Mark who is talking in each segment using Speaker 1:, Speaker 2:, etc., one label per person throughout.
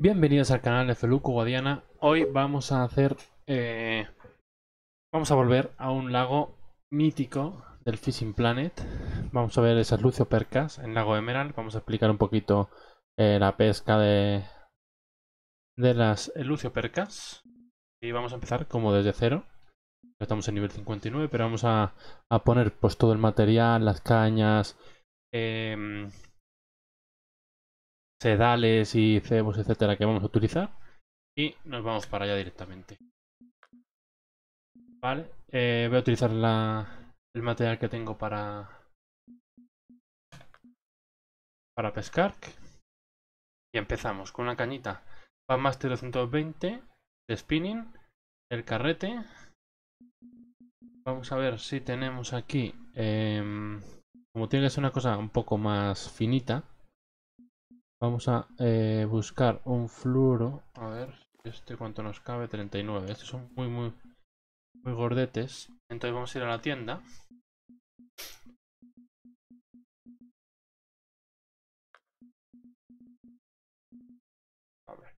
Speaker 1: Bienvenidos al canal de Feluco Guadiana. Hoy vamos a hacer. eh, vamos a volver a un lago mítico del Fishing Planet. Vamos a ver esas luciopercas en Lago Emerald. Vamos a explicar un poquito eh, la pesca de, de las eh, luciopercas. Y vamos a empezar como desde cero. Estamos en nivel 59, pero vamos a, a poner pues todo el material, las cañas. em, sedales y cebos, etcétera, que vamos a utilizar. Y nos vamos para allá directamente. Vale, eh, voy a utilizar la, el material que tengo para para pescar. Y empezamos con una cañita Master 220 de spinning, el carrete. Vamos a ver si tenemos aquí, em, como tiene que ser una cosa un poco más finita, Vamos a eh, buscar un fluoro. A ver, este cuánto nos cabe, 39. Estos son muy, muy, muy gordetes. Entonces vamos a ir a la tienda. A ver.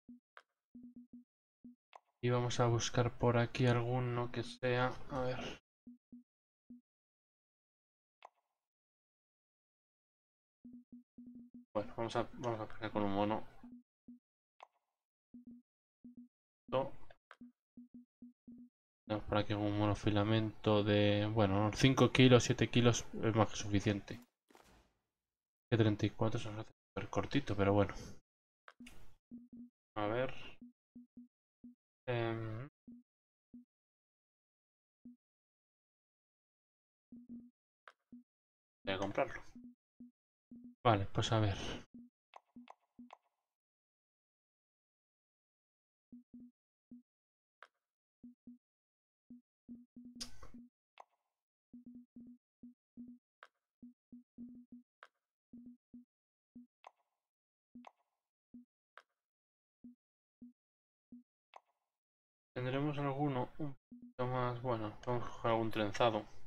Speaker 1: Y vamos a buscar por aquí alguno que sea. A ver. Bueno, vamos a, vamos a pescar con un mono. No. Tenemos por aquí un monofilamento de, bueno, 5 kilos, 7 kilos es más que suficiente. Que 34 se nos hace súper cortito, pero bueno. A ver. Em, Voy a comprarlo. Vale, pues a ver. Tendremos alguno un poquito más bueno. Vamos algún trenzado.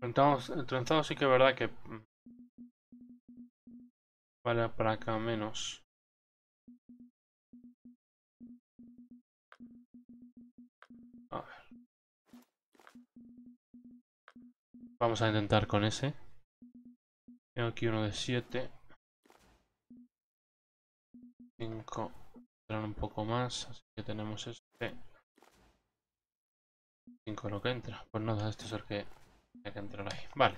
Speaker 1: Trenzado, sí que es verdad que mm, vale para acá menos. A ver. Vamos a intentar con ese. Tengo aquí uno de 7. 5. un poco más. Así que tenemos este. 5 lo que entra. Pues nada, este es el que hay que entrar ahí. Vale.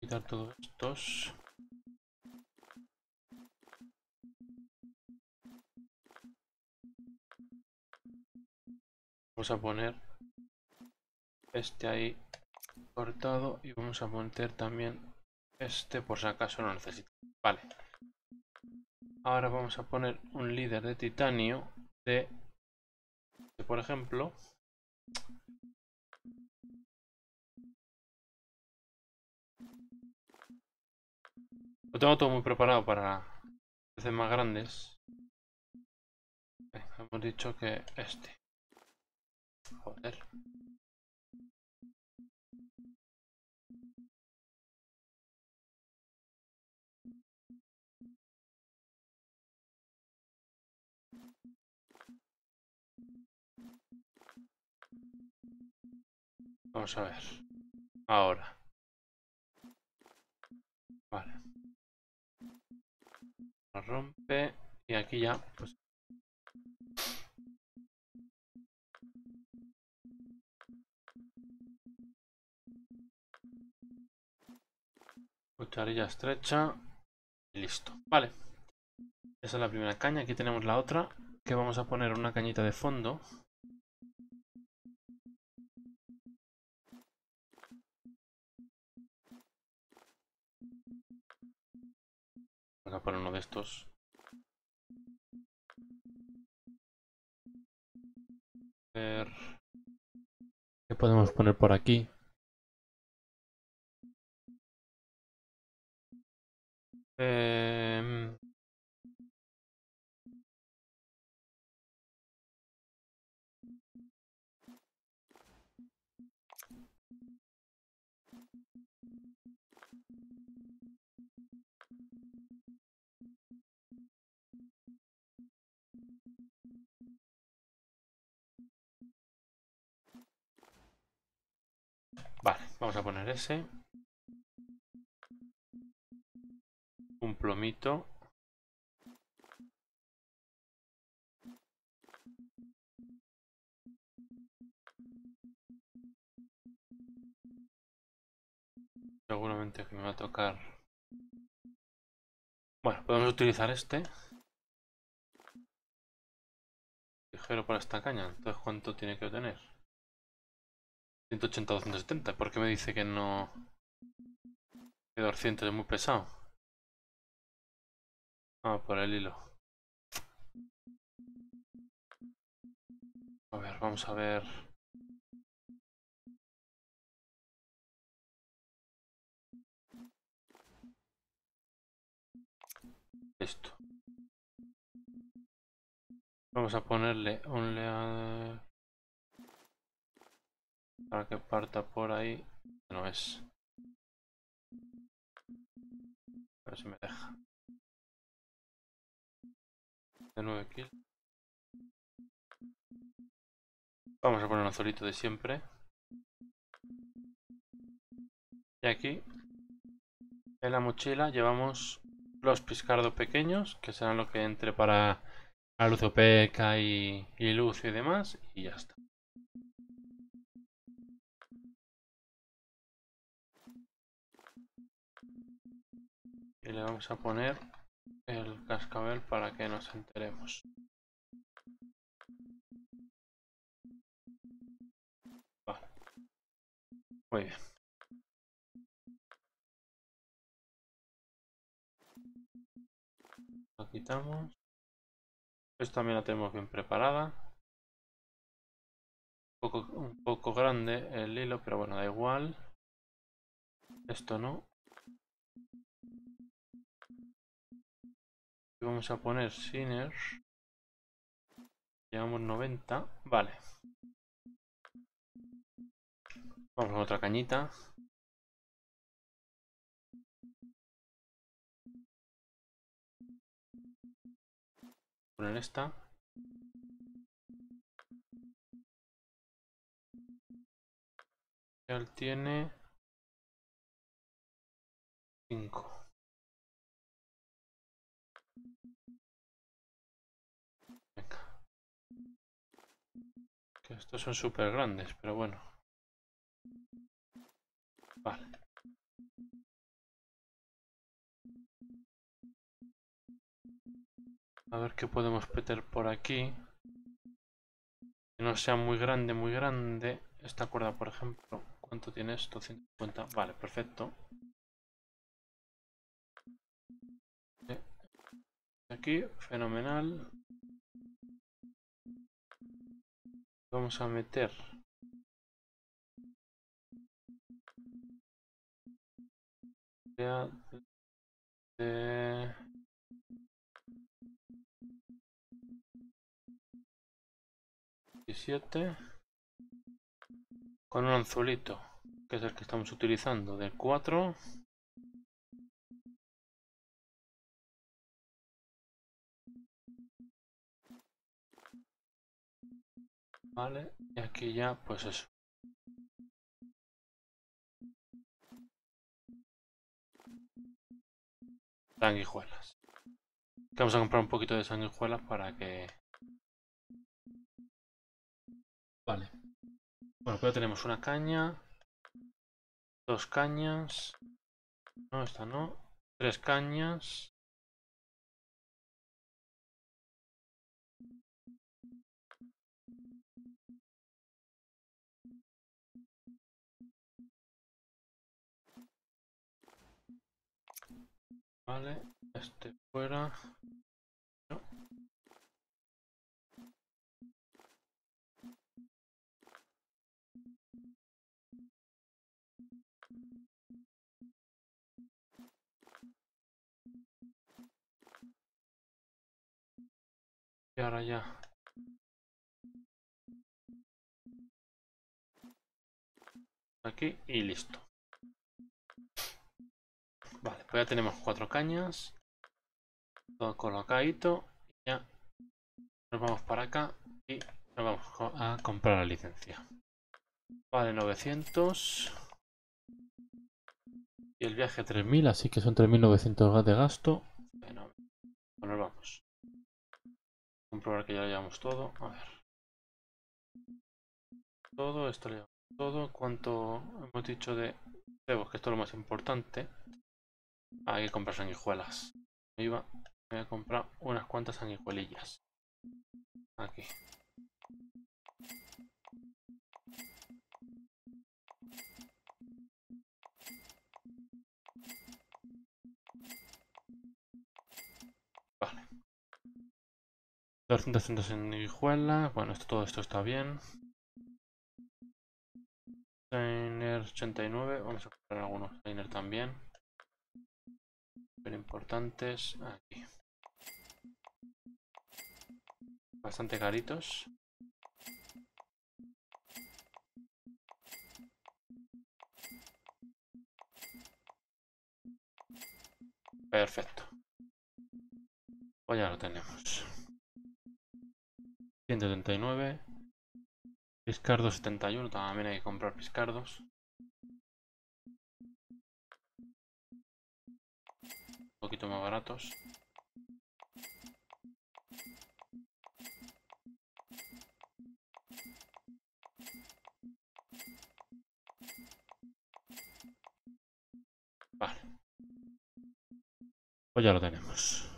Speaker 1: Quitar todos estos. Vamos a poner este ahí cortado y vamos a poner también este por si acaso lo necesito. Vale. Ahora vamos a poner un líder de titanio de, de por ejemplo, lo tengo todo muy preparado para veces más grandes. Hemos dicho que este. Joder. Vamos a ver. Ahora. Vale. Lo rompe. Y aquí ya, pues. Cucharilla estrecha. Y listo. Vale. Esa es la primera caña. Aquí tenemos la otra. Que vamos a poner una cañita de fondo. Vamos a poner uno de estos. A ver. ¿Qué podemos poner por aquí? Un plomito. Seguramente que me va a tocar... Bueno, podemos utilizar este. Ligero para esta caña. Entonces, ¿cuánto tiene que tener? 180 270. ¿Por qué me dice que no? Que 200 es muy pesado. Ah, por el hilo. A ver, vamos a ver. Esto. Vamos a ponerle un leal para que parta por ahí. No es. A ver si me deja. De 9 kills. Vamos a poner un anzuelito de siempre. Y aquí en la mochila llevamos los piscardos pequeños, que serán lo que entre para la luzopeca y, y luz y demás, y ya está. Y le vamos a poner el cascabel para que nos enteremos. Vale. Muy bien. Lo quitamos. Esta también la tenemos bien preparada. Un poco, un poco grande el hilo, pero bueno, da igual. Esto no. Vamos a poner Sinner. Llevamos 90. Vale. Vamos a otra cañita. Poner esta. Él tiene 5. Estos son súper grandes, pero bueno. Vale. A ver qué podemos meter por aquí. Que no sea muy grande, muy grande. Esta cuerda, por ejemplo. ¿Cuánto tiene esto? 150. Vale, perfecto. Aquí, fenomenal. Vamos a meter. De 17 con un anzuelito que es el que estamos utilizando de 4 vale y aquí ya pues eso sanguijuelas vamos a comprar un poquito de sanguijuelas para que Vale. Bueno, pero tenemos una caña. Dos cañas. No, esta no. Tres cañas. Vale, este fuera. Y ahora ya. Aquí y listo. pues ya tenemos cuatro cañas. Todo colocadito. Y ya nos vamos para acá y nos vamos a comprar la licencia. Vale, 900. Y el viaje 3000, así que son 3900 de gasto. Bueno, nos vamos. Comprobar que ya lo llevamos todo. A ver. Todo, esto lo todo. ¿Cuánto hemos dicho de cebos? Que esto es lo más importante. Hay que comprar sanguijuelas. Me iba, voy a comprar unas cuantas sanguijuelillas. Aquí. Vale. 230 sanguijuelas. Bueno, esto, todo esto está bien. Trainer 89. Vamos a comprar algunos Trainer también. Pero importantes. Aquí. Bastante caritos. Perfecto. Pues ya lo tenemos. 179. Piscardo 71. También hay que comprar piscardos. Un poquito más baratos. Vale. Pues ya lo tenemos.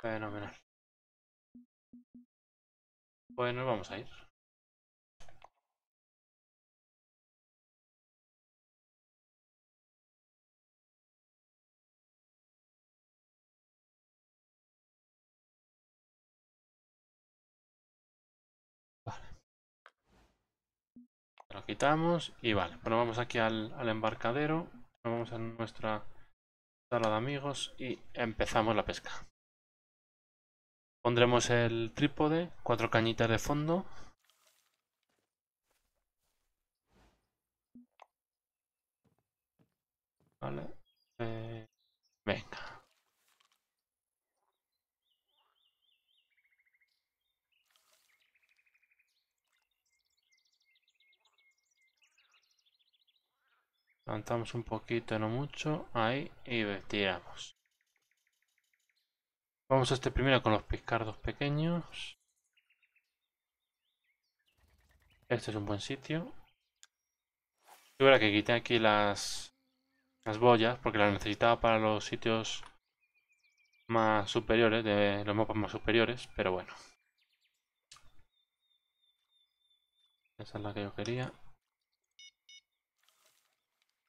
Speaker 1: Fenomenal. Pues nos vamos a ir. Lo quitamos y vale. Bueno, vamos aquí al, al embarcadero. Vamos a nuestra sala de amigos y empezamos la pesca. Pondremos el trípode, cuatro cañitas de fondo. Vale. Eh, venga. Levantamos un poquito, no mucho. Ahí. Y tiramos. Vamos a este primero con los piscardos pequeños. Este es un buen sitio. Y ahora que quité aquí las, las boyas, porque las necesitaba para los sitios más superiores, de los mapas más superiores, pero bueno. Esa es la que yo quería.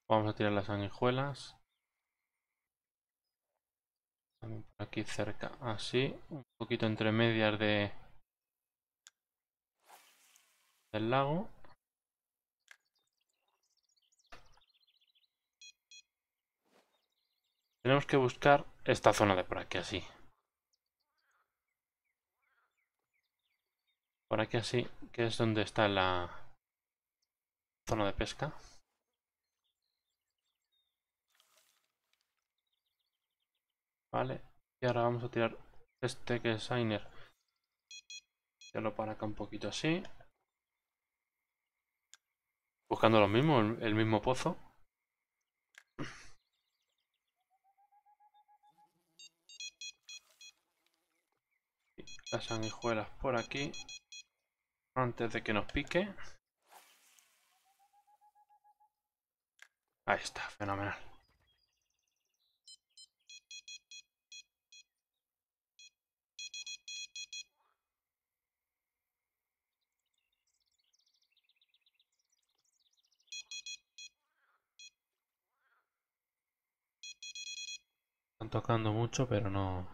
Speaker 1: Vamos a tirar las por aquí cerca, así, un poquito entre medias de del lago. Tenemos que buscar esta zona de por aquí, así. Por aquí así, que es donde está la zona de pesca. Vale. Y ahora vamos a tirar este que es Ainer. lo para acá un poquito así. Buscando lo mismo, el, mismo pozo. las sanguijuelas por aquí. Antes de que nos pique. Ahí está, fenomenal. Tocando mucho, pero no...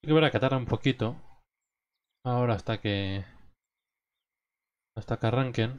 Speaker 1: Hay que ver a que tarda un poquito. Ahora hasta que... Hasta que arranquen.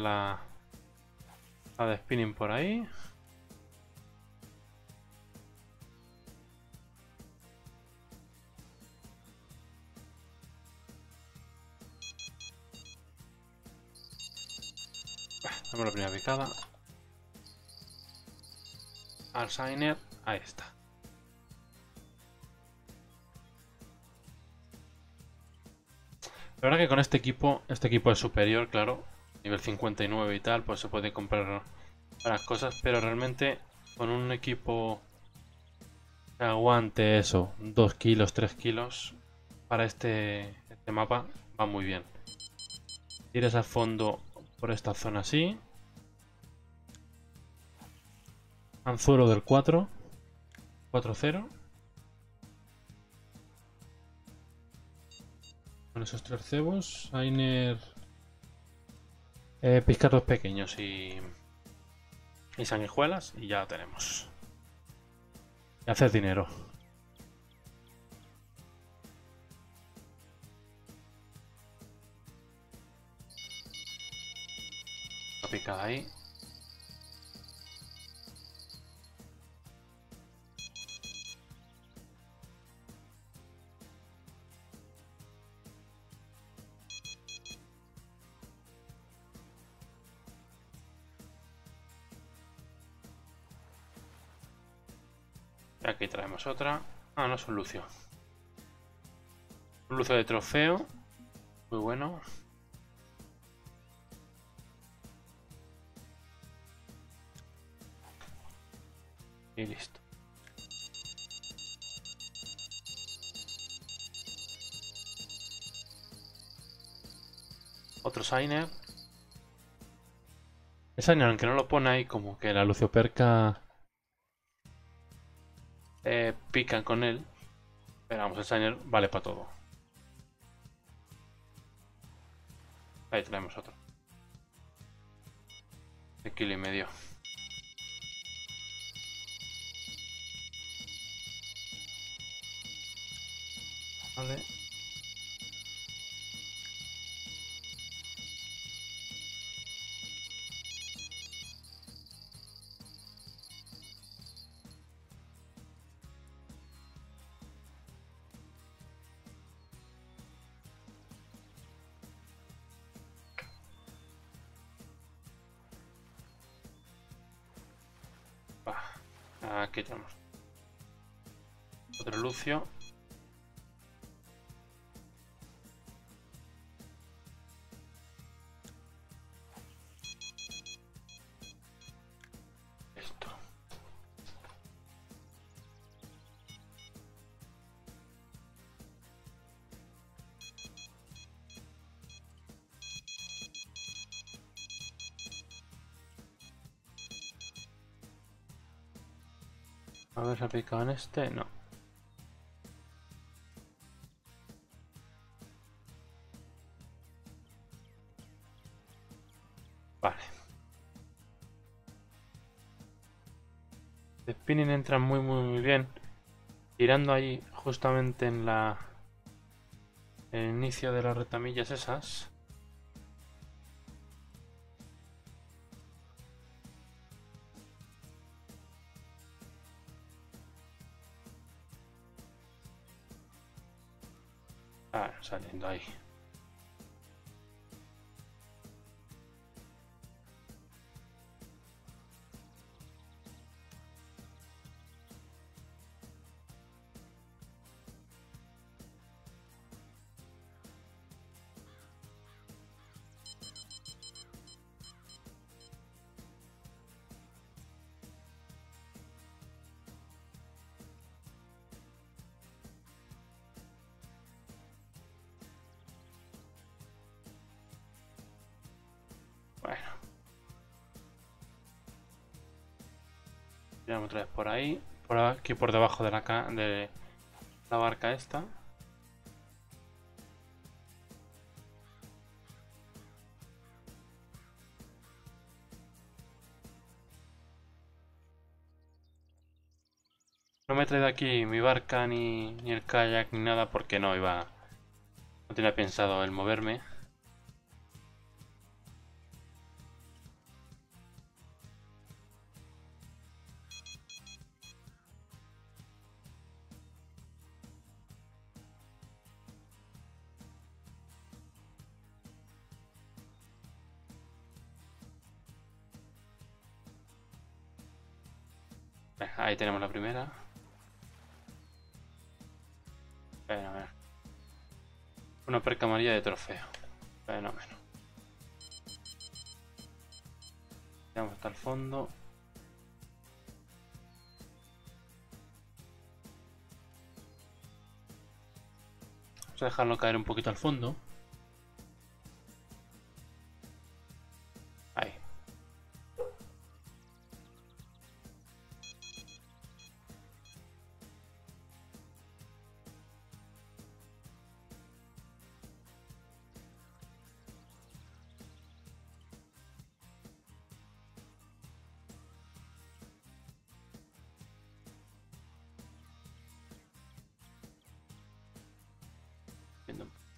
Speaker 1: La, la de spinning por ahí. Damos la primera picada. Alzheimer, ahí está. La verdad que con este equipo, este equipo es superior, claro. Nivel 59 y tal, pues se puede comprar varias cosas, pero realmente con un equipo que aguante eso, 2 kilos, 3 kilos, para este, este mapa va muy bien. Tires a fondo por esta zona así. Anzuelo del 4. 4-0. Con esos tres cebos. Ainer. Eh, piscados pequeños y. Y sanguijuelas. Y ya tenemos. Y hacer dinero. picada ahí. Aquí traemos otra. Ah, no es un lucio. Un lucio de trofeo. Muy bueno. Y listo. Otro Signer. El Signer, aunque no lo pone ahí, como que la Lucioperca eh, pican con él. Pero vamos, el Signer vale para todo. Ahí tenemos otro. De kilo y medio. Vale. Lucio. Esto. A ver, ¿se ha picado en este? No. Spinning entra muy muy muy bien. Tirando ahí justamente en la... El inicio de las retamillas esas. Ah, saliendo ahí. Otra vez por ahí. Por aquí por debajo de la, de la barca esta. No me he traído aquí mi barca ni el kayak ni nada porque no iba... No tenía pensado el moverme. Trofeo. Fenómeno. Vamos hasta el fondo. Vamos a dejarlo caer un poquito al fondo.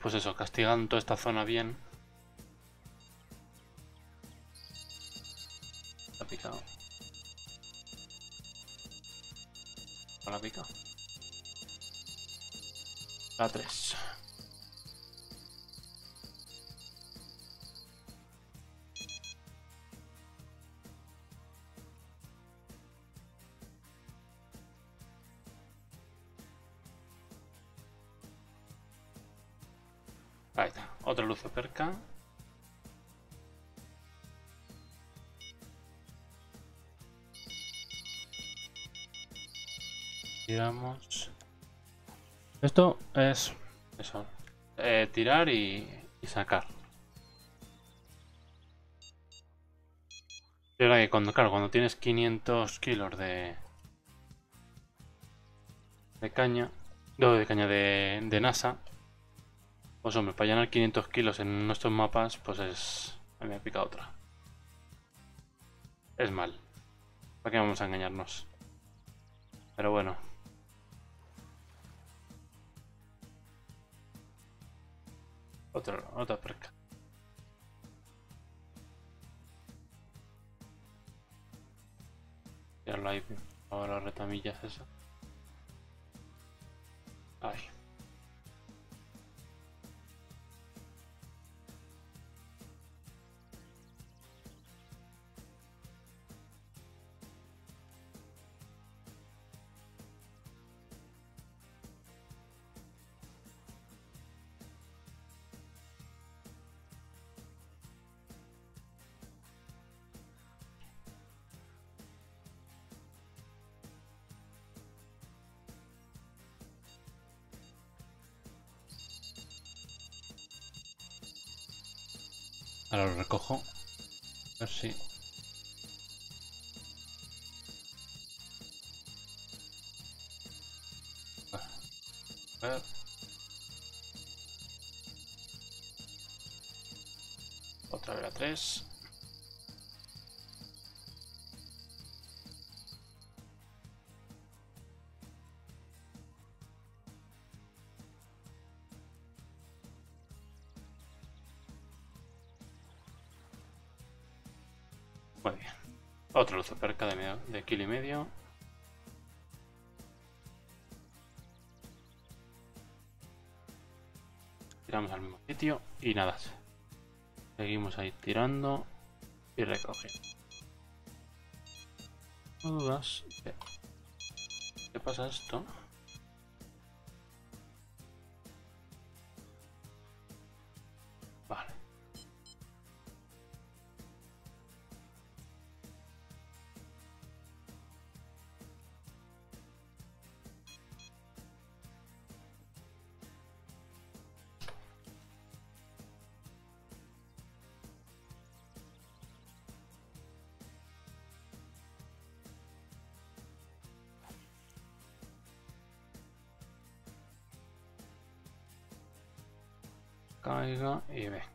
Speaker 1: Pues eso, castigando toda esta zona bien. Esto es eso. Eh, tirar y, sacar. Y que cuando, claro, cuando tienes 500 kilos de de caña, no, de caña de, de NASA, pues hombre, para llenar 500 kilos en nuestros mapas, pues es... A mí me pica otra. Es mal. ¿Para qué vamos a engañarnos? Pero bueno. Otra, otra perca. Lo hay. Ahora retamillas esa. Ay. Ahora lo recojo. A. Otra vez a tres. Otro luz perca de, medio, de kilo y medio. Tiramos al mismo sitio y nada. Seguimos ahí tirando y recogiendo. No dudas. ¿Qué pasa esto?
Speaker 2: Caiga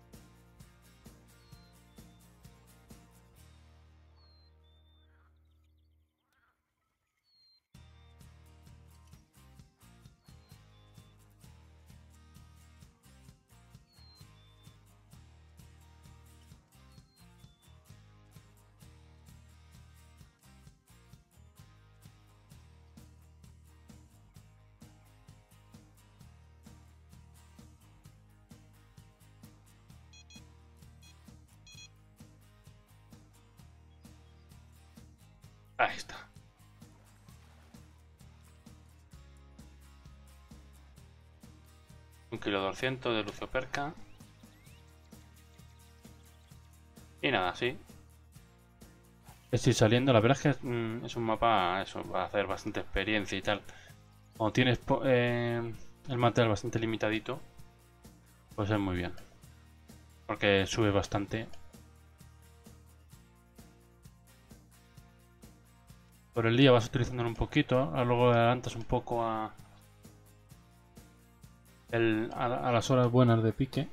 Speaker 2: Un kilo doscientos de Lucio Perca. Y nada, sí.
Speaker 1: Estoy saliendo, la verdad es que
Speaker 2: Mm, Es un mapa, eso, va a hacer bastante experiencia y tal. Cuando tienes eh, el material bastante limitadito, pues es muy bien. Porque sube bastante.
Speaker 1: por el día vas utilizándolo un poquito, luego adelantas un poco a,
Speaker 2: El,
Speaker 1: a, a las horas buenas de pique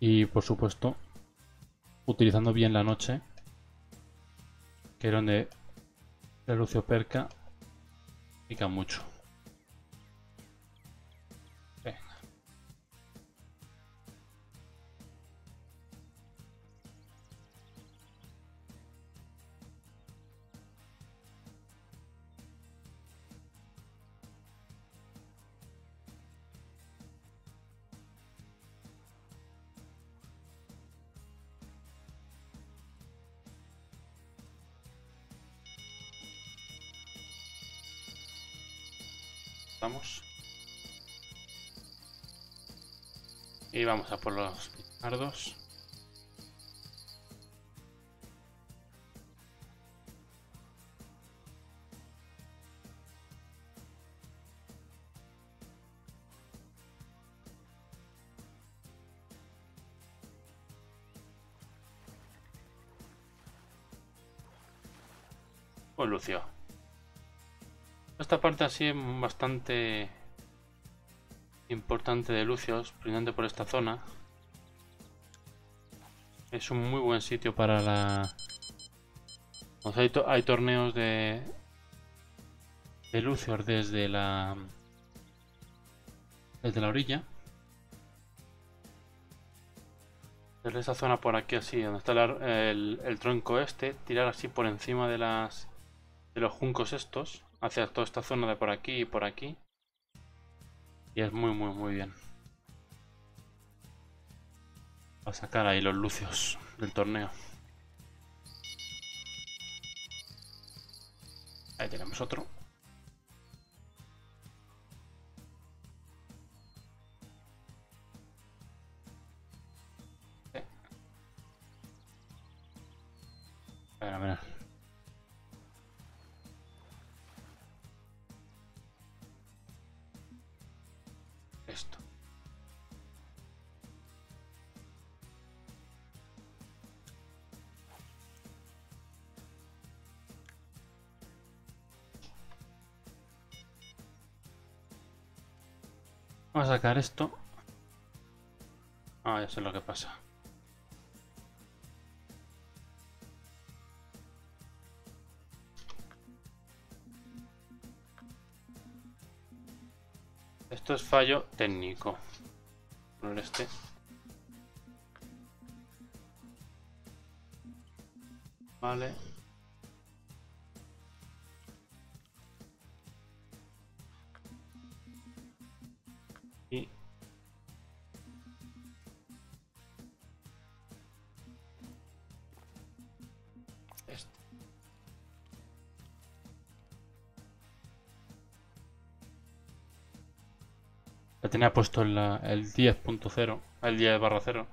Speaker 1: y por supuesto utilizando bien la noche, que es donde el Lucio Perca pica mucho.
Speaker 2: Vamos a por los pizardos. Pues Lucio. Esta parte así es bastante importante de Lucios, brindante por esta zona. Es un muy buen sitio para la... O sea, hay, to- hay torneos de... De Lucios desde la... Desde la orilla. Desde esa zona por aquí así, donde está el, el tronco este, tirar así por encima de las... De los juncos estos, hacia toda esta zona de por aquí y por aquí. Y es muy, muy, muy bien. Va a sacar ahí los lucios del torneo. Ahí tenemos otro. Vamos a sacar esto. Ah, ya sé lo que pasa. Esto es fallo técnico. Poner este. Vale. Tenía puesto en la- el 10.0, el 10 barra 0,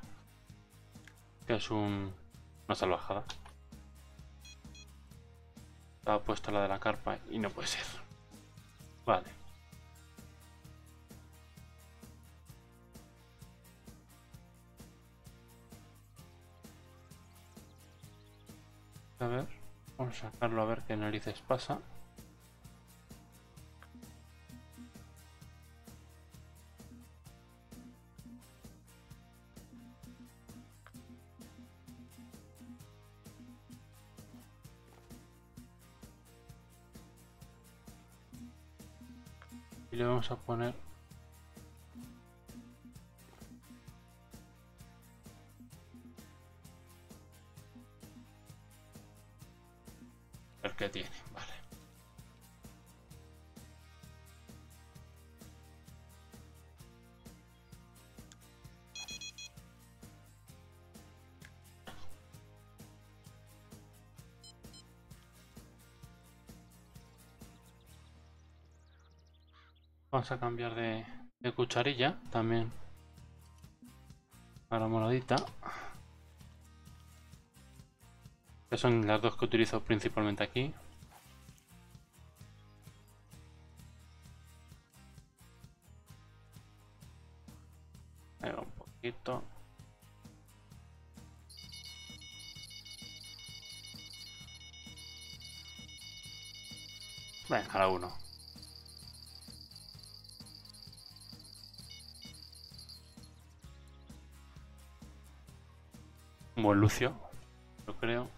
Speaker 2: que es un, una salvajada. Estaba puesto la de la carpa y no puede ser. Vale. A ver, vamos a sacarlo a ver qué narices pasa. Vamos a poner Vamos a cambiar de, cucharilla también. Para moradita. Que son las dos que utilizo principalmente aquí. Un poquito. Venga, la uno. Buen Lucio, yo creo.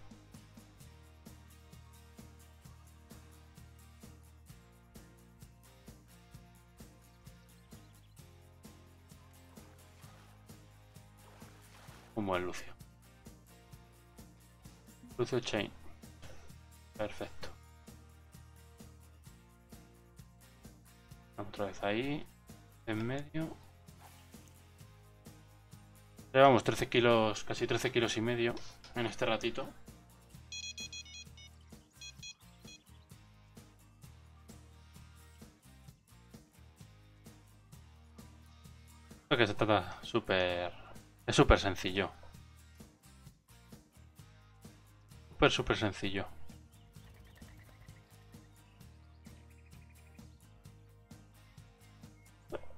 Speaker 2: Un buen Lucio. Lucio Chain. Perfecto. Otra vez ahí. En medio. Llevamos 13 kilos, casi 13 kilos y medio en este ratito. Creo que se trata súper... Es súper sencillo. Súper, súper sencillo.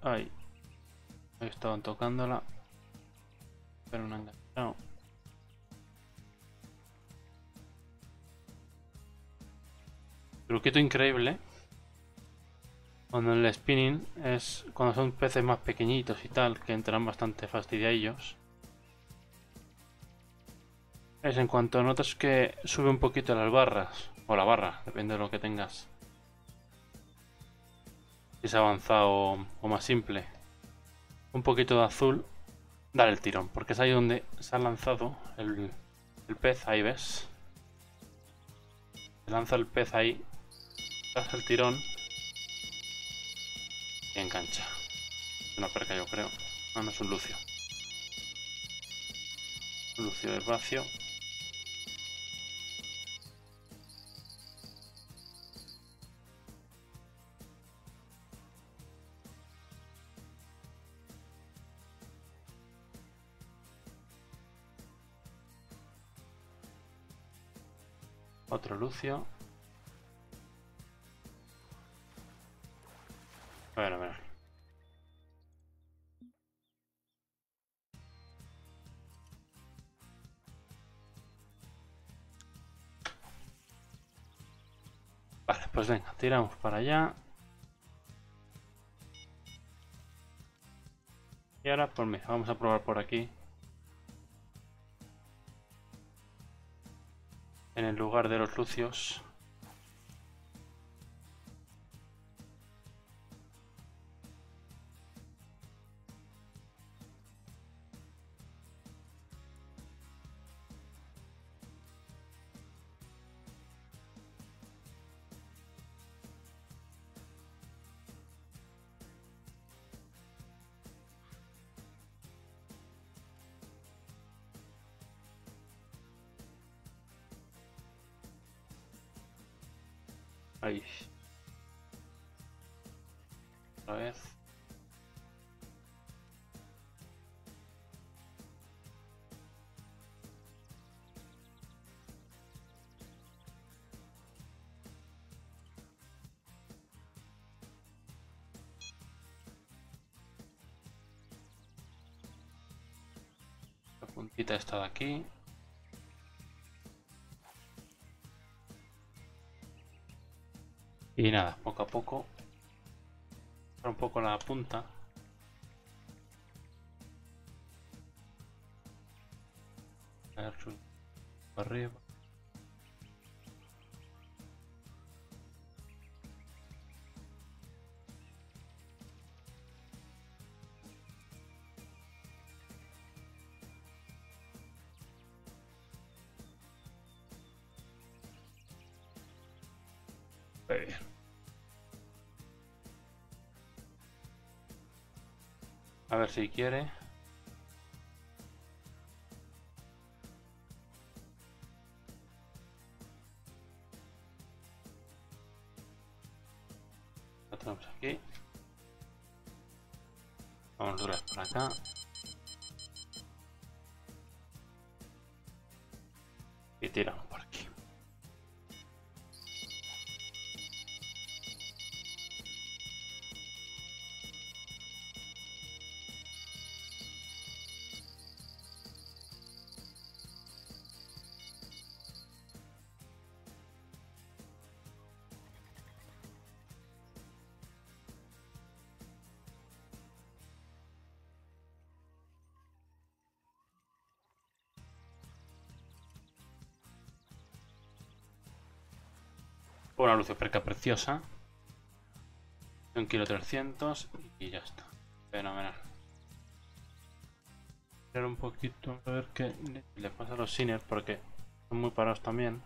Speaker 2: Ahí. Ahí estaban tocándola. Pero no han enganchado. Truquito increíble. Cuando el spinning es cuando son peces más pequeñitos y tal, que entran bastante fastidiaillos. Es en cuanto notas que sube un poquito las barras, o la barra, depende de lo que tengas. Si es avanzado o más simple. Un poquito de azul dar el tirón, porque es ahí donde se ha lanzado el, pez, ahí ves. Se lanza el pez ahí, das el tirón y engancha. Una perca yo creo. Ah, no es un lucio. Un lucio despacio. Otro Lucio. A ver. Vale, pues venga, tiramos para allá. Y ahora, pues mira, vamos a probar por aquí. En lugar de los lucios. Está de aquí. Y nada, poco a poco. Un poco la punta. Arriba. Ver si quiere. Tenemos aquí. Vamos a durar por acá. Una lucioperca preciosa. Un kilo 300 y ya está. Fenomenal. Mirar un poquito a ver qué le pasa a los Sinner porque son muy parados también.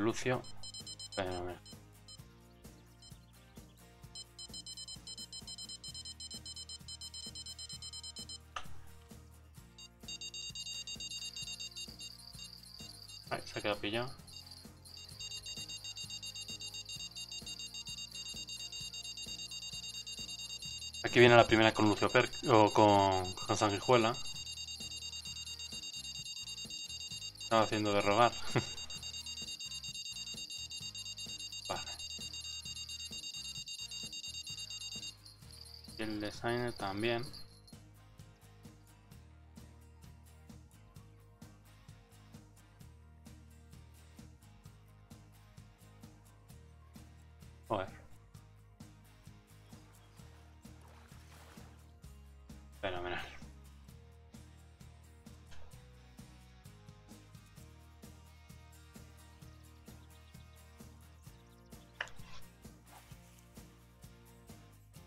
Speaker 2: Lucio. Fenomenal. Ahí, se ha quedado pillado. Aquí viene la primera con Lucio Per o con, con Sanguijuela. Estaba haciendo de rogar. designer también.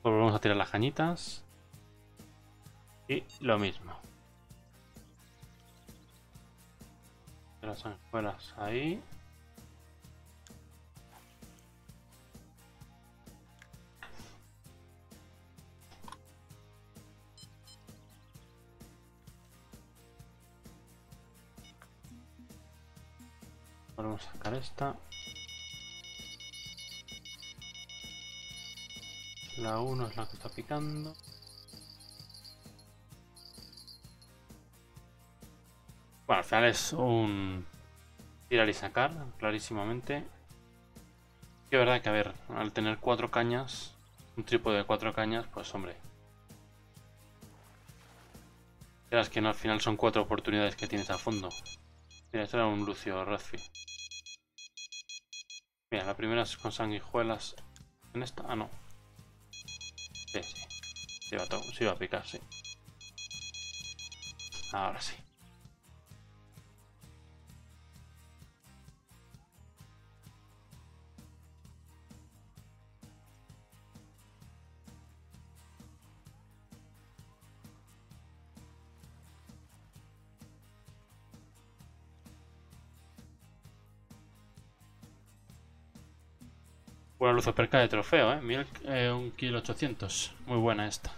Speaker 2: Volvemos a tirar las cañitas. Y lo mismo. Las sanguijuelas ahí. Vamos a sacar esta. La 1 es la que está picando. Bueno, al final es un tirar y sacar, clarísimamente. Es verdad que, a ver, al tener cuatro cañas, un trípode de cuatro cañas, pues hombre. Verás que no, al final son cuatro oportunidades que tienes a fondo. Mira, este era un Lucio Redfield. Mira, la primera es con sanguijuelas. ¿En esta? Ah, no. Sí, sí. Se iba, a se iba a picar, sí. Ahora sí. Buena luz perca de trofeo, ¿eh? Eh, un kilo 800. Muy buena esta.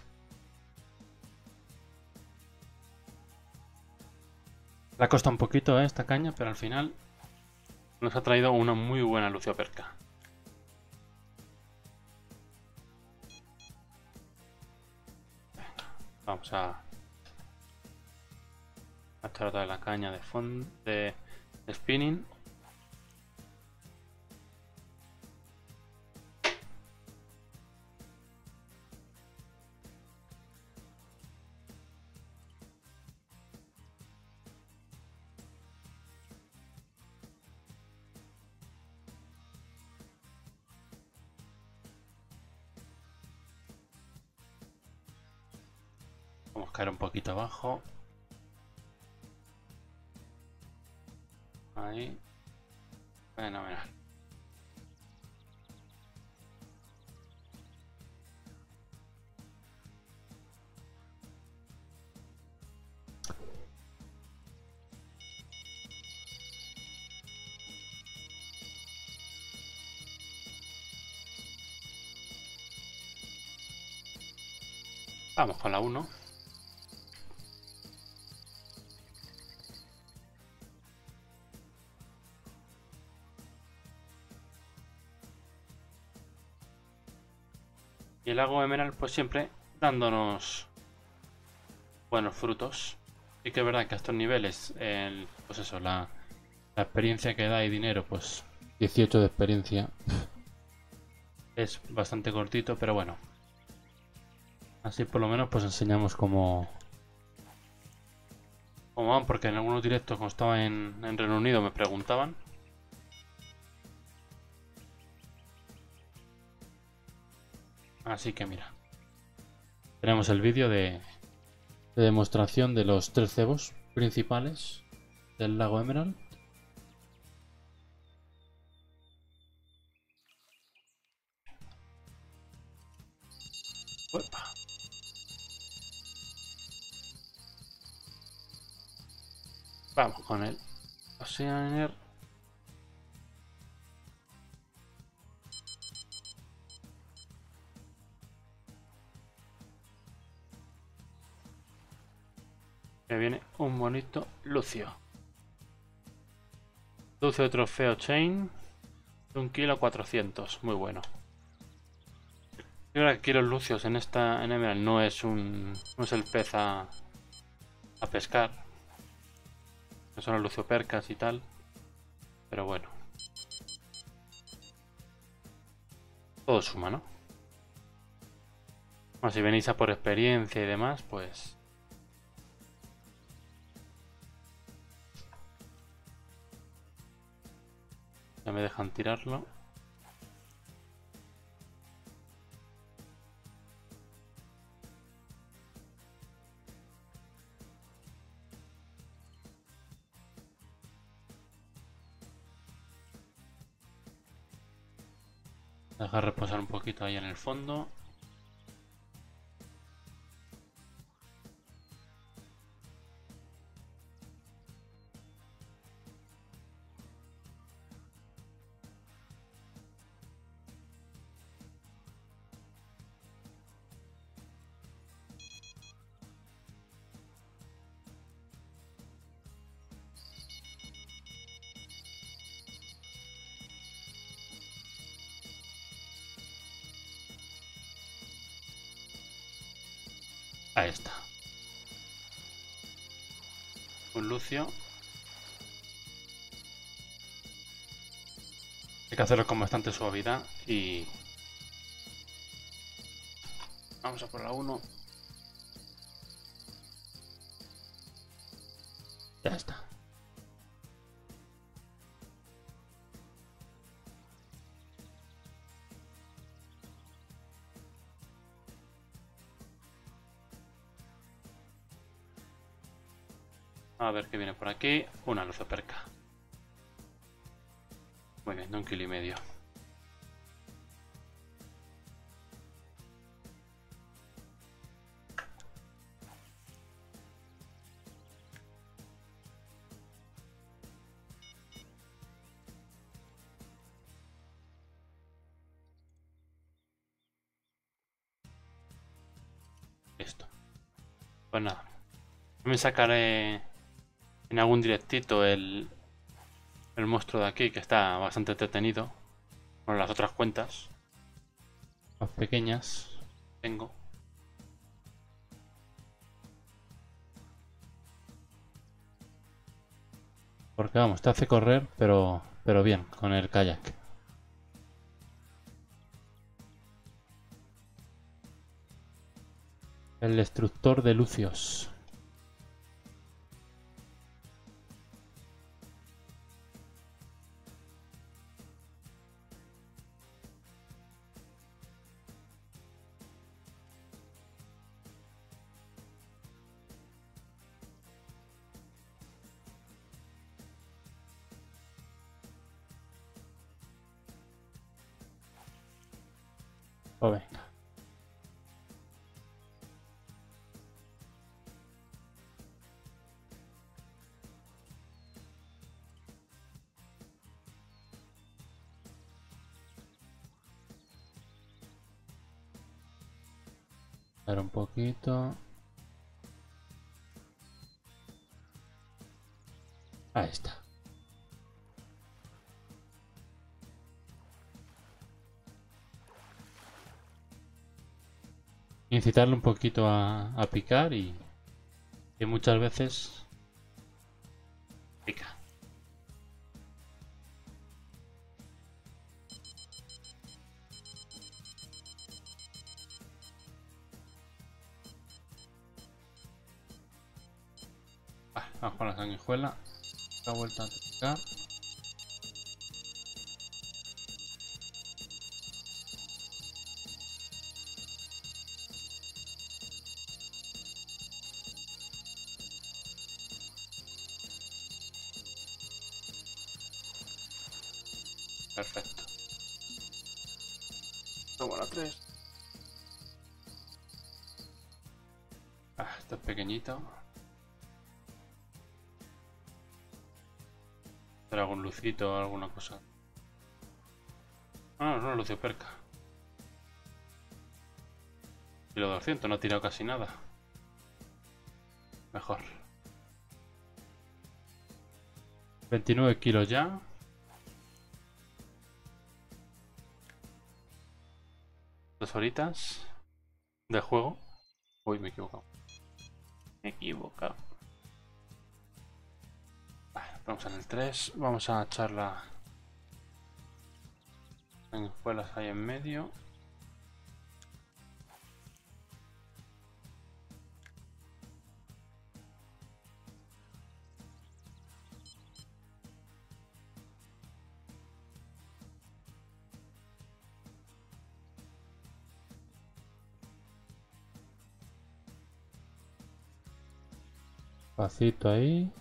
Speaker 2: La costa un poquito ¿eh? esta caña, pero al final nos ha traído una muy buena lucioperca. Venga, vamos a, a echar otra vez la caña de fondo de, de spinning. Poquito abajo. Ahí. Fenomenal. Vamos con la 1. El lago Emerald pues siempre dándonos buenos frutos. Y que es verdad que a estos niveles, el, pues eso, la, la experiencia que da y dinero, pues 18 de experiencia. Es bastante cortito, pero bueno. Así por lo menos pues enseñamos cómo, cómo van, porque en algunos directos como estaba en, en Reino Unido me preguntaban. Así que mira. Tenemos el vídeo de, de demostración de los tres cebos principales del lago Emerald. Vamos con el. Viene un bonito Lucio. Lucio de trofeo Chain. De un kilo 400. Muy bueno. Yo creo que aquí los lucios en esta en Emerald no es un. no es el pez a, pescar. No son los luciopercas y tal. Pero bueno. Todo suma, ¿no? Bueno, si venís a por experiencia y demás, pues. Ya me dejan tirarlo. Dejar reposar un poquito ahí en el fondo. Hay que hacerlo con bastante suavidad y... Vamos a por la 1. Ver qué viene por aquí. Una luzoperca. Muy bien, un kilo y medio. Pues nada. Me sacaré en algún directito el, el monstruo de aquí, que está bastante entretenido. Con las otras cuentas. Más pequeñas. Tengo. Porque vamos, te hace correr, pero, pero bien, con el kayak. El destructor de Lucios.
Speaker 1: Pues venga. Dar un poquito. Incitarle un poquito a, a picar y, y muchas veces lucito alguna cosa. Ah, no, es una lucio perca. Y lo 200, no ha tirado casi nada. Mejor. 29 kilos ya. Dos horitas de juego. Uy, me he equivocado. Me he equivocado. Vamos en el 3. Vamos a echar la sanguijuelas ahí en medio. Pasito ahí.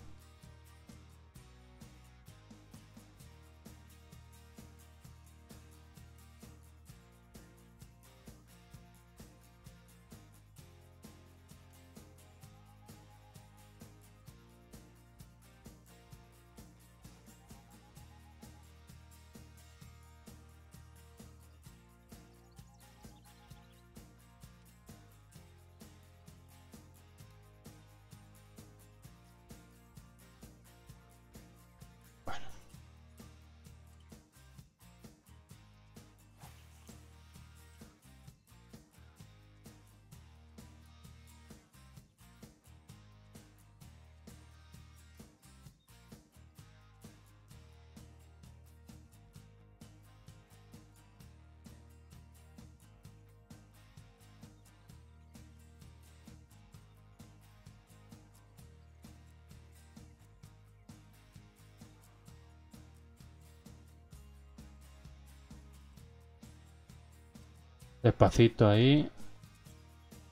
Speaker 1: Despacito ahí.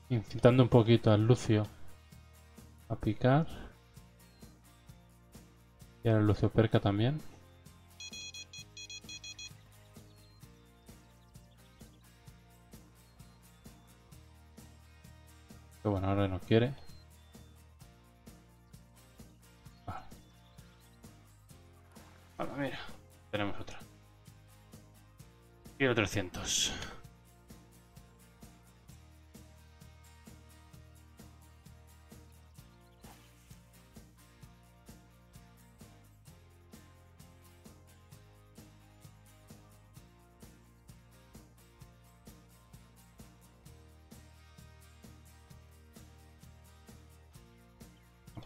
Speaker 1: Incitando un poquito al Lucio a picar. Y al Lucio Perca también. Bueno, ahora no quiere. Vale. Vale, mira. Tenemos otra. Quiero 300.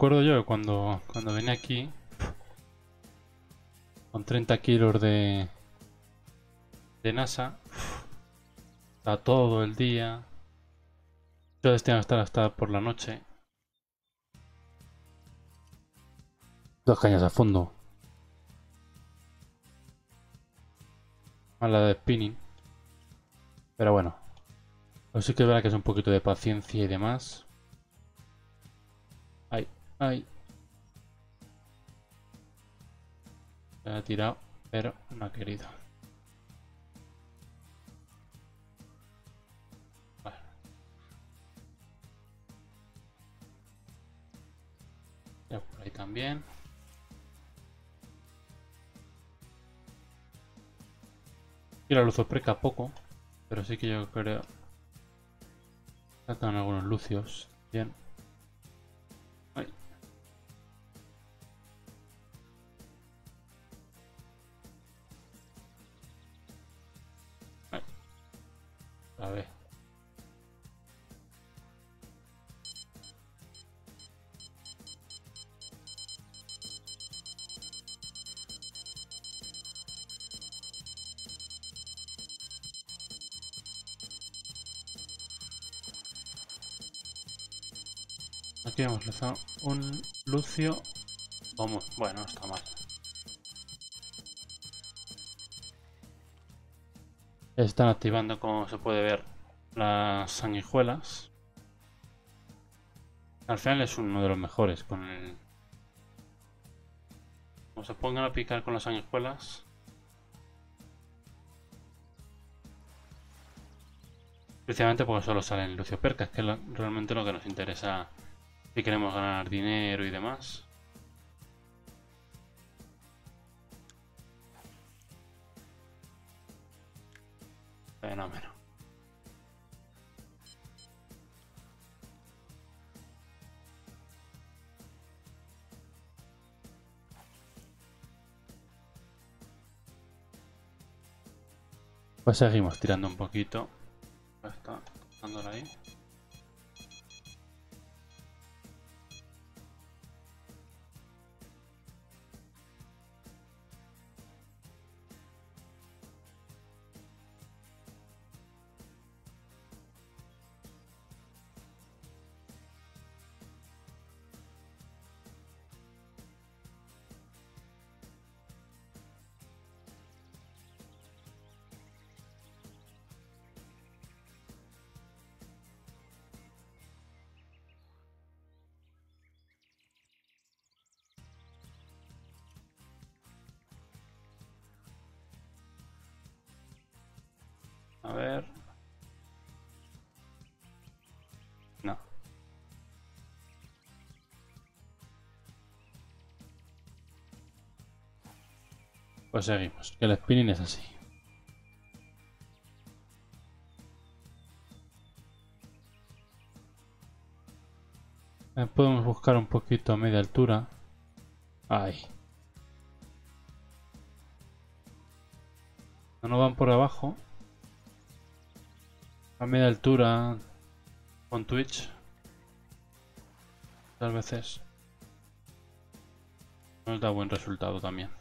Speaker 1: Acuerdo yo que cuando, cuando venía aquí con 30 kilos de, de NASA, está todo el día. Yo destinado a estar hasta por la noche. Dos cañas a fondo. Mala de spinning. Pero bueno. Pero sí que es verdad que es un poquito de paciencia y demás. Ay. Me ha tirado, pero no ha querido.
Speaker 2: Ahí también. Y la luz preca poco, pero sí que yo creo... Tratan algunos lucios. Bien. Un Lucio. Vamos, bueno, no está mal. Están activando, como se puede ver, las sanguijuelas. Al final es uno de los mejores con el... Como se pongan a picar con las sanguijuelas... Precisamente porque solo salen Lucio Percas, que es realmente lo que nos interesa si queremos ganar dinero y demás. Fenómeno. Pues seguimos tirando un poquito. Pues seguimos, que el spinning es así. Eh, Podemos buscar un poquito a media altura. Ahí. No nos van por abajo. A media altura con Twitch. Muchas veces nos da buen resultado también.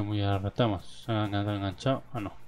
Speaker 2: Muy a las retamas. Se han enganchado. Ah, no.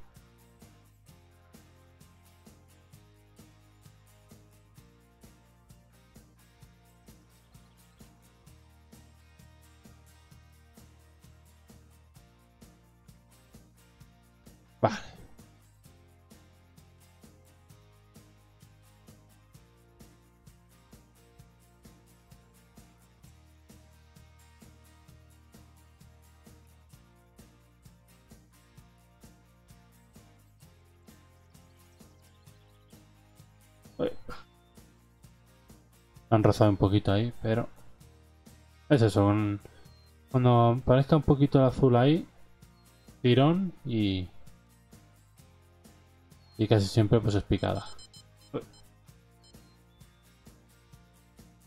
Speaker 2: Han rozado un poquito ahí, pero... Es eso, cuando aparezca un poquito el azul ahí, tirón y... Y casi siempre pues es picada.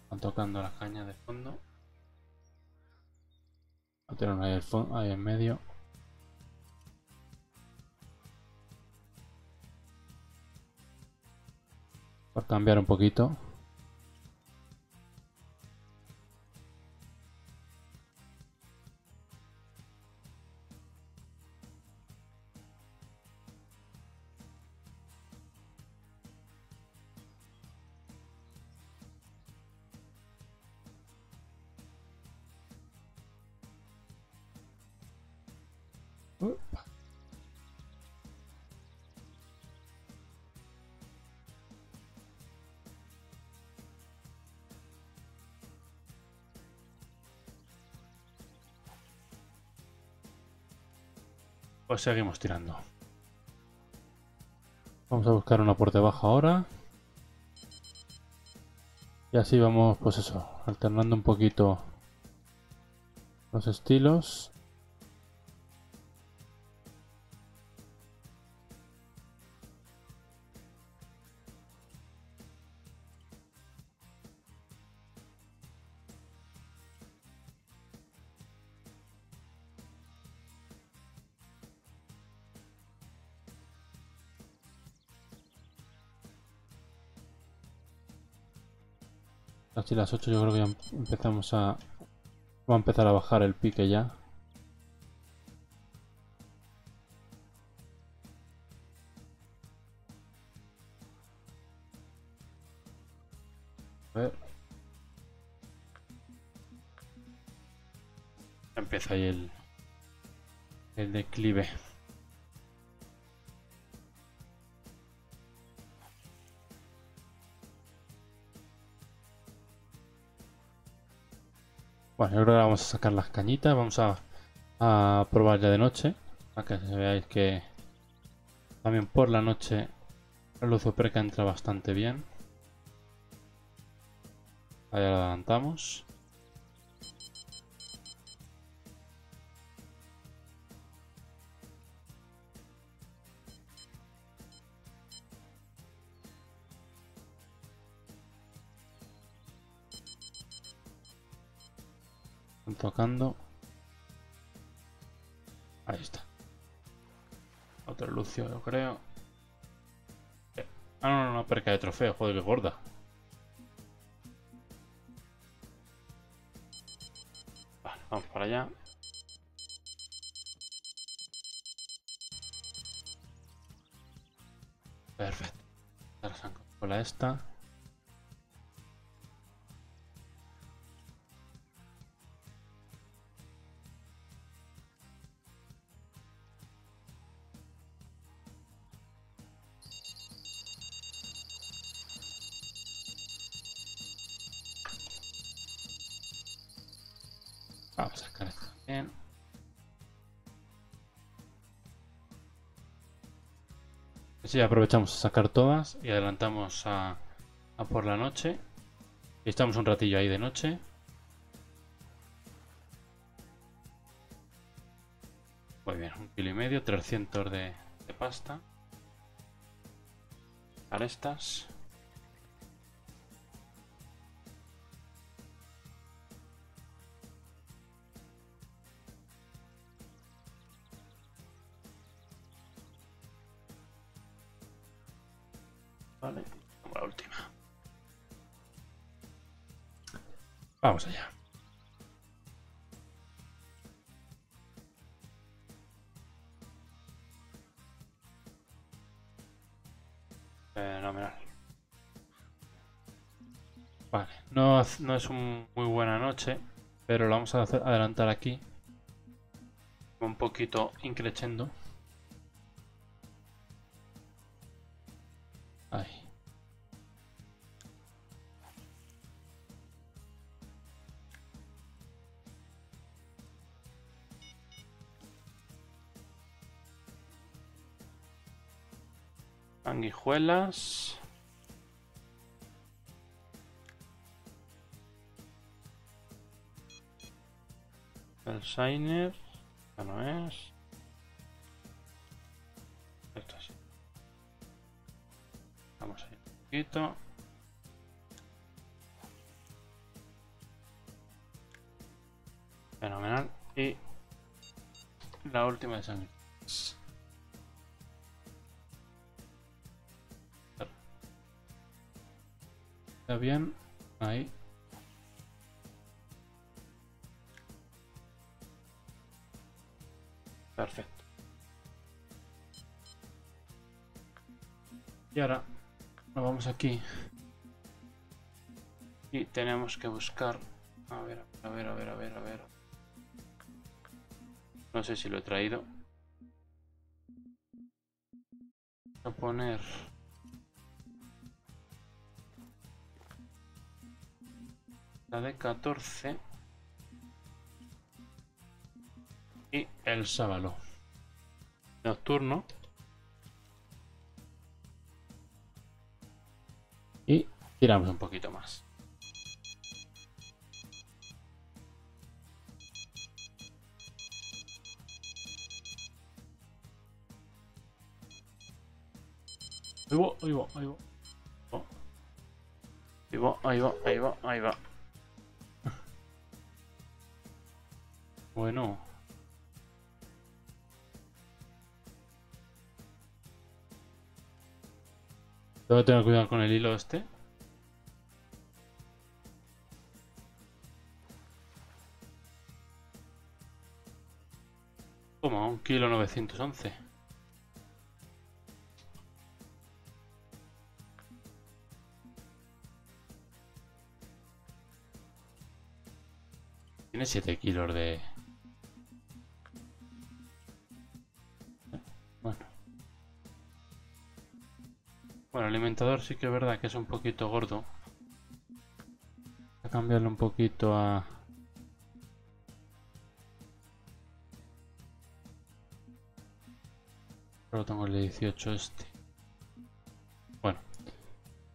Speaker 2: Están tocando la caña de fondo.
Speaker 1: Metieron ahí, el fon- ahí en medio. Por cambiar un poquito. Pues seguimos tirando. Vamos a buscar una por debajo ahora. Y así vamos, pues eso, alternando un poquito los estilos. Casi las 8 yo creo que ya em- empezamos a... Va a empezar a bajar el pique ya. Las cañitas, vamos a, a probar ya de noche, para que veáis que también por la noche el luz perca entra bastante bien. Ahí lo adelantamos. Tocando. Ahí está. Otro lucio, yo creo. Eh, Ah, no, no, no, perca de trofeo, joder, que gorda.
Speaker 2: Vale, vamos para allá.
Speaker 1: Perfecto. Ahora con la esta. Vamos a sacar esto también. Sí, aprovechamos a sacar todas y adelantamos a, a por la noche. Estamos un ratillo ahí de noche. Muy bien, un kilo y medio, 300 de, de pasta. Arestas.
Speaker 2: Vamos
Speaker 1: allá.
Speaker 2: Fenomenal.
Speaker 1: Vale, no, no es un muy buena noche, pero lo vamos a hacer- adelantar aquí. Un poquito increchendo.
Speaker 2: Sanguijuelas. El Shiner. Ya no es. Esto sí. Vamos ahí un poquito. Fenomenal. Y la última de sangre.
Speaker 1: Está bien. Ahí.
Speaker 2: Perfecto.
Speaker 1: Y ahora nos vamos aquí.
Speaker 2: Y tenemos que buscar. A ver, a ver, a ver, a ver, a ver. No sé si lo he traído. Voy a poner. La de 14
Speaker 1: Y el sábalo.
Speaker 2: nocturno.
Speaker 1: Y tiramos un
Speaker 2: Un poquito más.
Speaker 1: Ahí va, ahí va, ahí va.
Speaker 2: Ahí va, ahí va, ahí va, ahí va.
Speaker 1: Bueno. Tengo que tener cuidado con el hilo este.
Speaker 2: Toma, un kilo 911.
Speaker 1: Tiene 7 kilos de...
Speaker 2: alimentador sí que es verdad que es un poquito gordo.
Speaker 1: Voy a cambiarle un poquito a... Solo tengo el de 18 este. Bueno.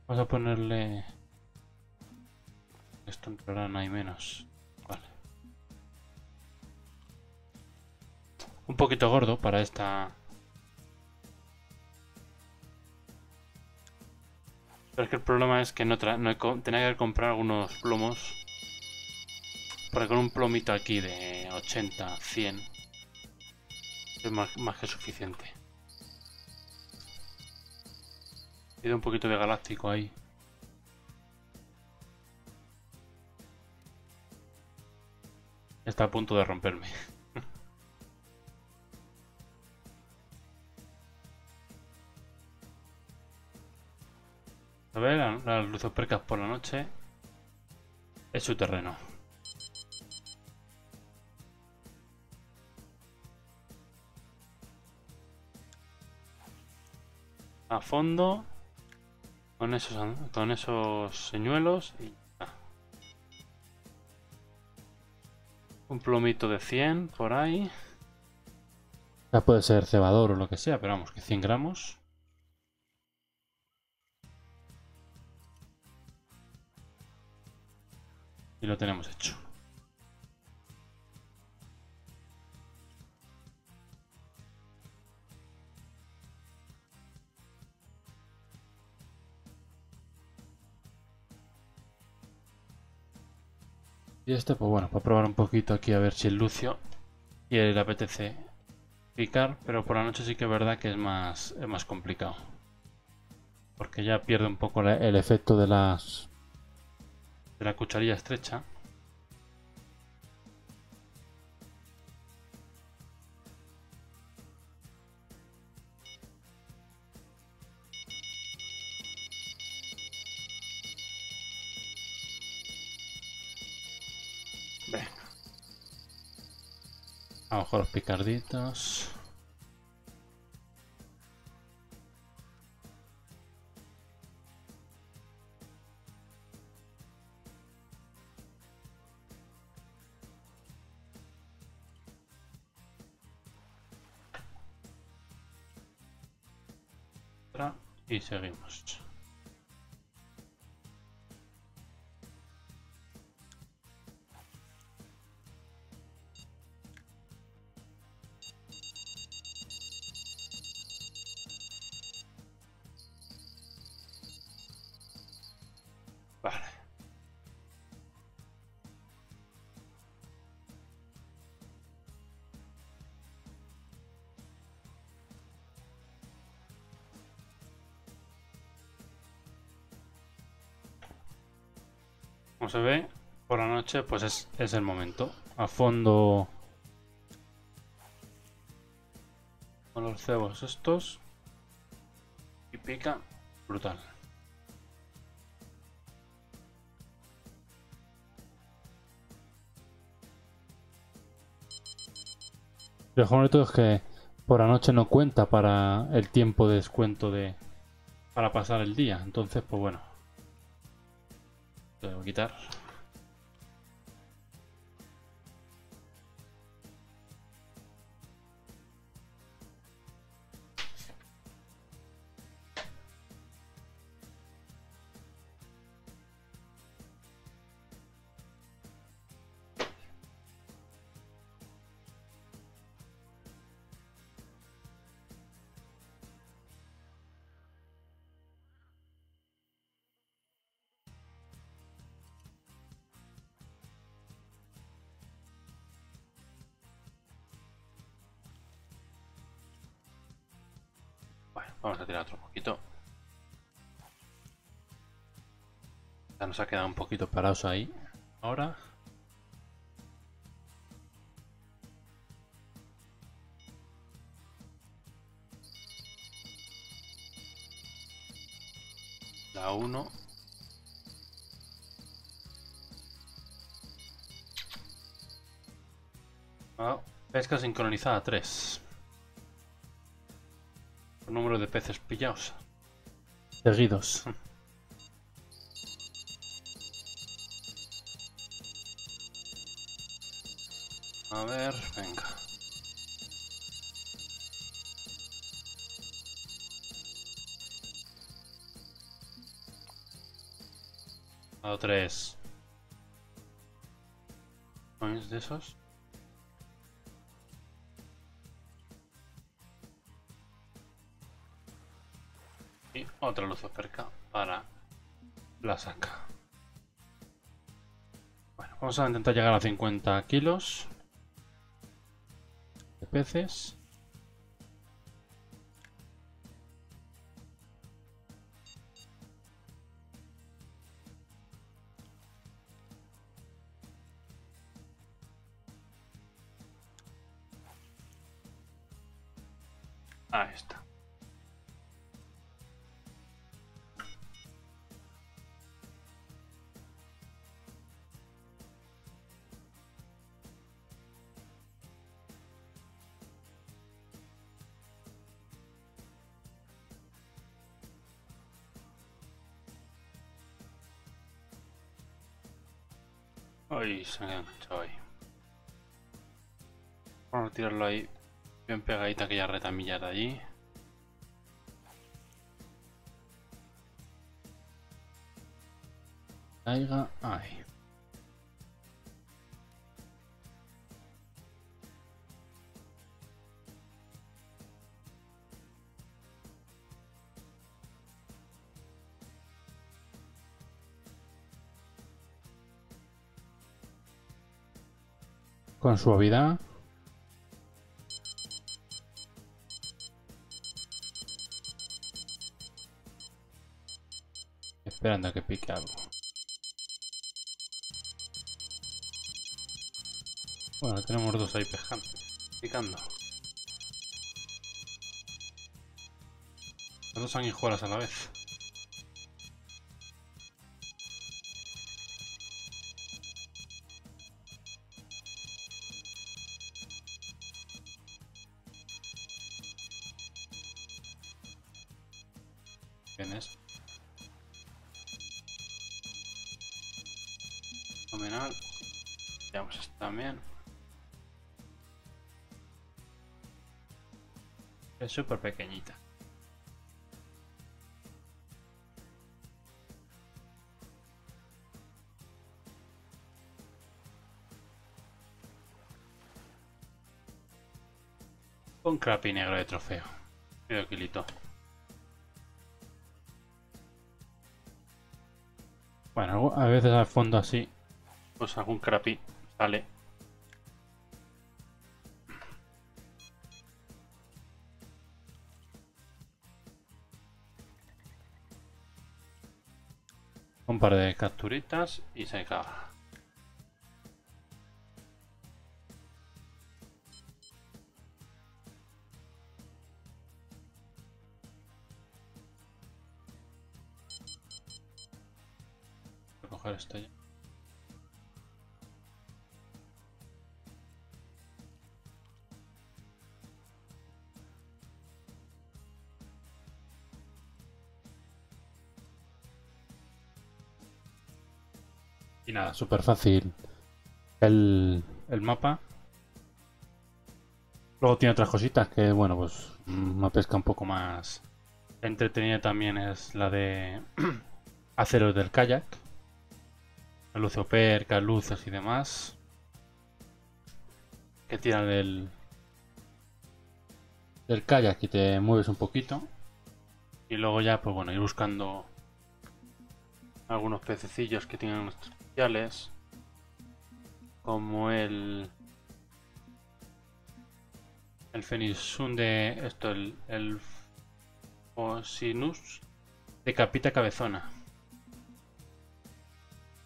Speaker 1: Vamos a ponerle... Esto entrará no hay menos. Vale.
Speaker 2: Un poquito gordo para esta... Pero es que el problema es que no, no tenía que comprar algunos plomos. Porque con un plomito aquí de 80, 100 es más, que suficiente. Pido un poquito de galáctico ahí. Está a punto de romperme. A ver, la- las luzopercas por la noche es su terreno. A fondo con esos con esos señuelos y ya. Un plomito de 100 por ahí.
Speaker 1: Ya puede ser cebador o lo que sea, pero vamos, que 100 gramos.
Speaker 2: Y lo tenemos hecho.
Speaker 1: Y este, pues bueno, para probar un poquito aquí a ver si el Lucio
Speaker 2: Y le apetece picar, pero por la noche sí que es verdad que es más, es más complicado.
Speaker 1: porque ya pierde un poco el efecto de las...
Speaker 2: De la cucharilla estrecha. Venga.
Speaker 1: A lo mejor los picarditos.
Speaker 2: Y seguimos. Se ve, por la noche, pues es, es el momento. A fondo. Con los cebos estos. Y pica brutal.
Speaker 1: Lo mejor de todo es que por la noche no cuenta para el tiempo de descuento de para pasar el día. Entonces, pues bueno.
Speaker 2: Quitar. Nos ha quedado un poquito parados ahí. Ahora. La 1. Ah, pesca sincronizada 3. El número de peces pillados.
Speaker 1: Seguidos.
Speaker 2: A ver, venga. Dado tres. Coins de esos. Y otra luz cerca para la saca. Bueno, vamos a intentar llegar a 50 kilos peces. Se me. Vamos a tirarlo ahí bien pegadita aquella retamilla de allí.
Speaker 1: Caiga ahí. Con suavidad. Esperando a que pique algo.
Speaker 2: Bueno, tenemos dos ahí pescando, picando. Dos sanguijuelas a la vez. Tienes. Fenomenal. Veamos esto también. Es súper pequeñita. Un crappy negro de trofeo. Medio kilito.
Speaker 1: Bueno, a veces al fondo así.
Speaker 2: Pues algún crappy sale. Un par de capturitas y se acaba.
Speaker 1: Súper fácil el, el mapa. Luego tiene otras cositas que, bueno, pues una pesca un poco más entretenida también es la de aceros del kayak. La lucio perca, luces y demás. Que tiran del, del kayak y te mueves un poquito. Y luego ya, pues bueno, ir buscando algunos pececillos que tienen Como el... El Fenisun de... Esto, el... El Fosinus de Capita Cabezona.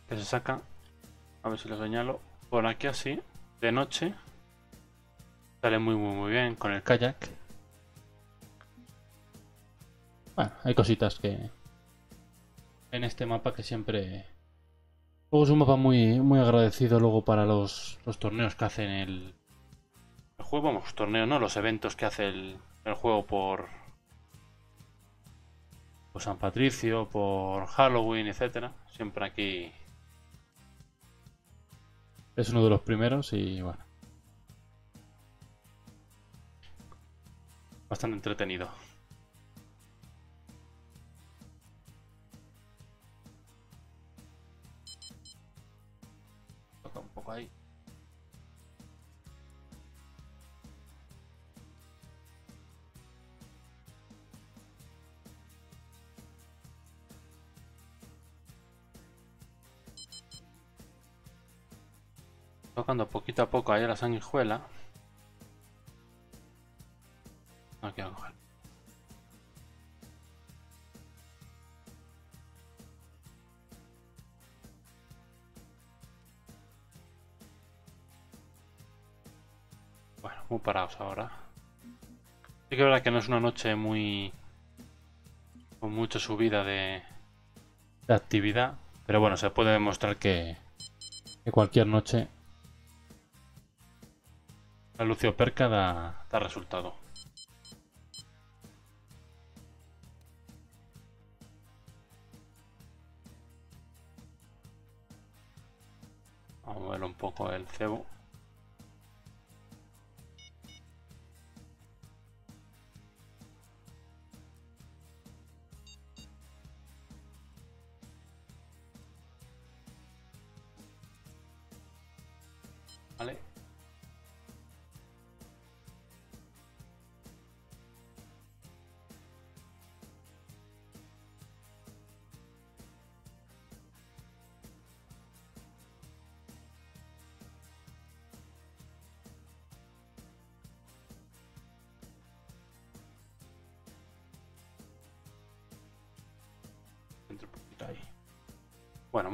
Speaker 1: Que se saca... A ver si lo señalo. Por aquí así. De noche. Sale muy muy muy bien con el kayak. Bueno, hay cositas que... En este mapa que siempre... Luego es un mapa muy, muy agradecido luego para los, los torneos que hacen el,
Speaker 2: El juego, vamos, torneo, ¿no? Los eventos que hace el, el juego por,
Speaker 1: por San Patricio, por Halloween, etcétera. Siempre aquí es uno de los primeros y bueno. Bastante entretenido. Tocando poquito a poco ahí la sanguijuela. No quiero coger. Bueno, muy parados ahora. Sí que es verdad que no es una noche muy... con mucha subida de, de actividad. Pero bueno, se puede demostrar que, que cualquier noche la Lucio Perca da, da resultado. Vamos a ver un poco el cebo.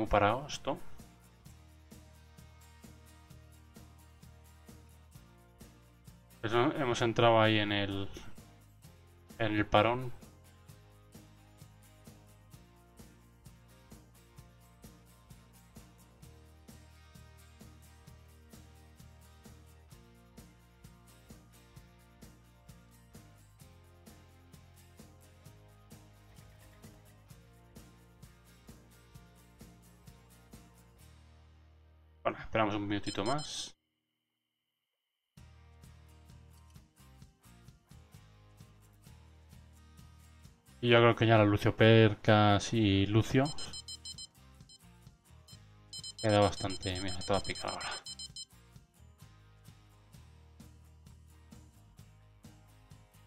Speaker 1: Parado esto. Pues hemos entrado ahí en el en el parón. Esperamos un minutito más. Y yo creo que ya la Lucio Percas y Lucio queda bastante. Mira, te va a picar ahora.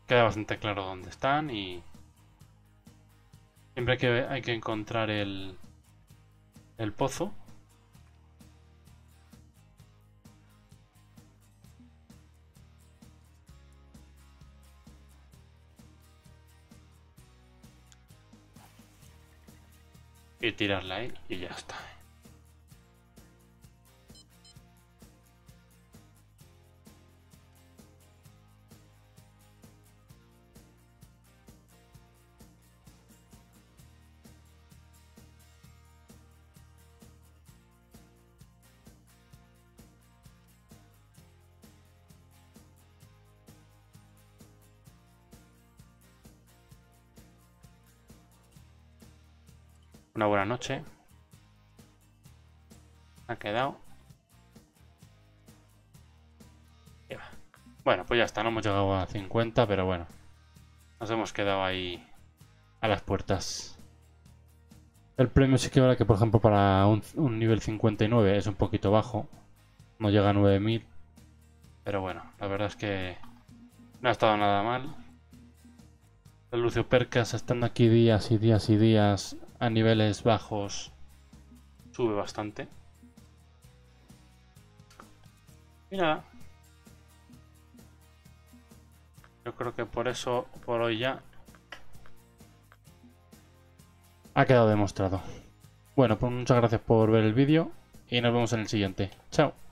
Speaker 1: Queda bastante claro dónde están y siempre que hay que encontrar el el pozo.
Speaker 2: Tirarla ahí y ya está. Una buena noche. Ha quedado. Bueno, pues ya está, no hemos llegado a 50, pero bueno. Nos hemos quedado ahí a las puertas. El premio sí que vale que, por ejemplo, para un, un nivel 59 es un poquito bajo. No llega a 9000. Pero bueno, la verdad es que no ha estado nada mal. El Lucio Percas estando aquí días y días y días a niveles bajos sube bastante. Y nada. Yo creo que por eso, por hoy ya, ha quedado demostrado. Bueno, pues muchas gracias por ver el vídeo y nos vemos en el siguiente. Chao.